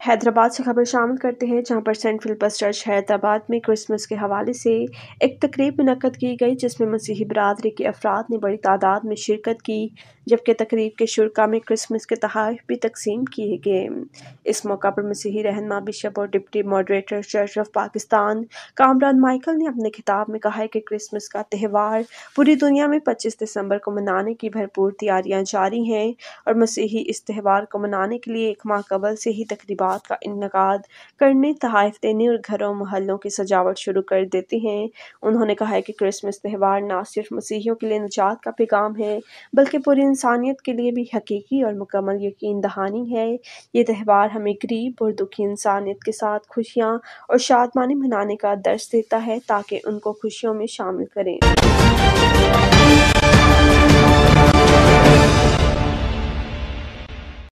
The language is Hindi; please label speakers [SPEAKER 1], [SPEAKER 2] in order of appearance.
[SPEAKER 1] हैदराबाद से खबर शामिल करते हैं, जहाँ पर सेंट फिलिपस चर्च हैदराबाद में क्रिसमस के हवाले से एक तकरीब मनकद की गई, जिसमें मसीही बरदरी के अफराद ने बड़ी तादाद में शिरकत की, जबकि तकरीब के शुरा में क्रिसमस के तहफ़ भी तकसीम किए गए। इस मौका पर मसीही रहनमा बिशप और deputy moderator church of Pakistan Kamran Michael ने अपने खिताब में कहा है कि क्रिसमस का त्यौहार पूरी दुनिया में पच्चीस दिसंबर को मनाने की भरपूर तैयारियाँ जारी हैं और मसीही इस त्यौहार को मनाने के लिए एक माह कबल से ही तकरीबा का इनका करने, तहफ़ देने और घरों, महलों की सजावट शुरू कर देते हैं। उन्होंने कहा है कि क्रिसमस त्यौहार न सिर्फ़ मसीहियों के लिए निजात का पैगाम है, बल्कि पूरी इंसानियत के लिए भी हकीकी और मुकम्मल यकीन दहानी है। ये त्यौहार हमें गरीब और दुखी इंसानियत के साथ खुशियाँ और शादमानी मनाने का दर्श देता है ताकि उनको खुशियों में शामिल करें।